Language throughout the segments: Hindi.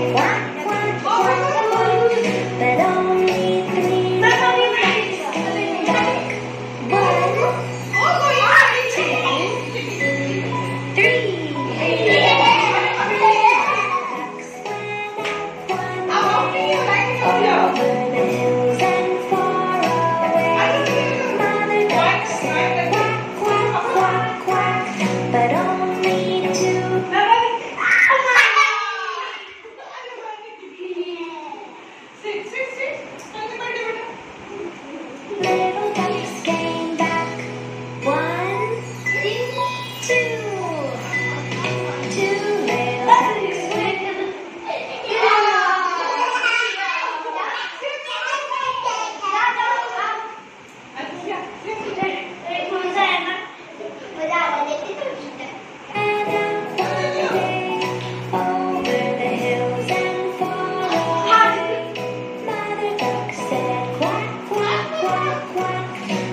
What? से आगे बढ़ बेटा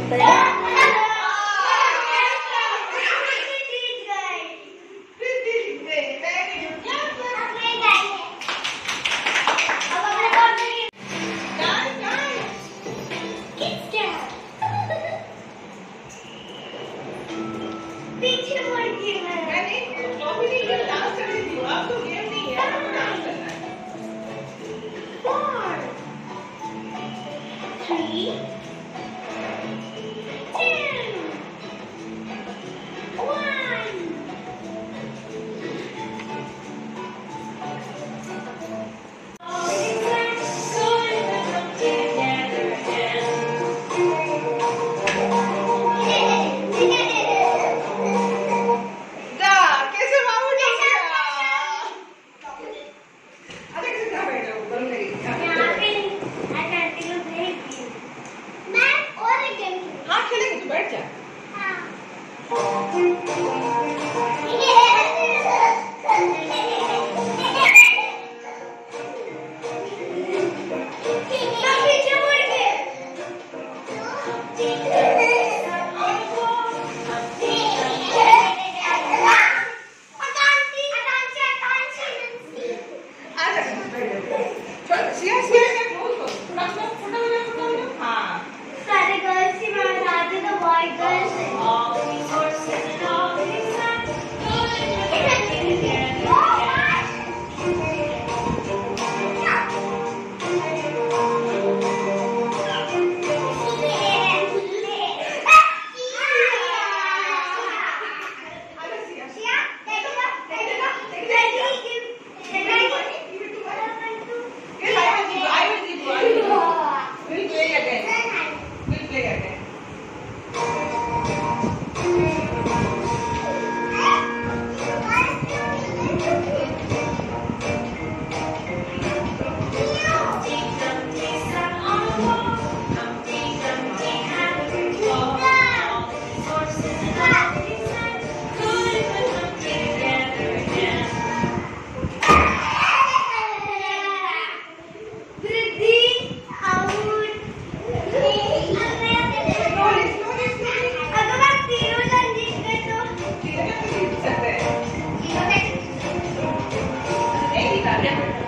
simple. Obrigada.